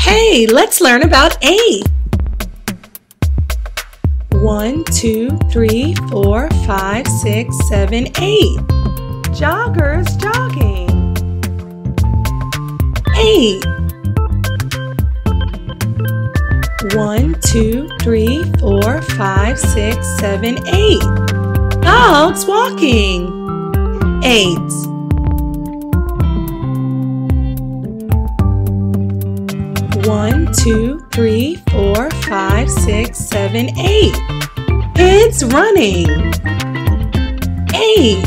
Hey, let's learn about eight. One, two, three, four, five, six, seven, eight. Joggers jogging. Eight. One, two, three, four, five, six, seven, eight. Dogs walking. Eight. One, two, three, four, five, six, seven, eight. It's running. Eight.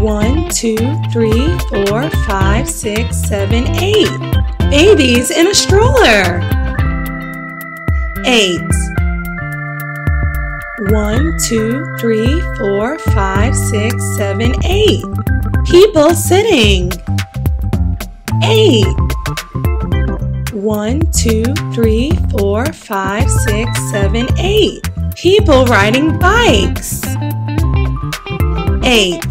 One, two, three, four, five, six, seven, eight. Babies in a stroller. Eight. One, two, three, four, five, six, seven, eight. People sitting. Eight. One, two, three, four, five, six, seven, eight. People riding bikes. Eight.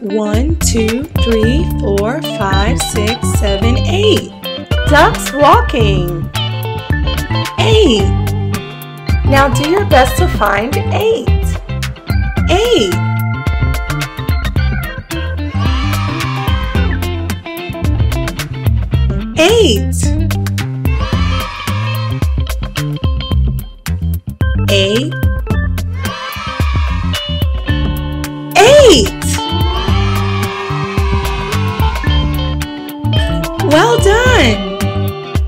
One, two, three, four, five, six, seven, eight. Ducks walking. Eight. Now do your best to find eight. Eight. Eight. Eight. Eight. Well done.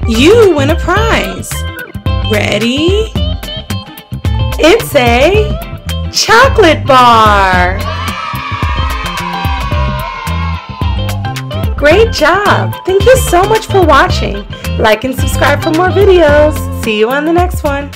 You win a prize. Ready? It's a chocolate bar. Great job! Thank you so much for watching. Like and subscribe for more videos. See you on the next one.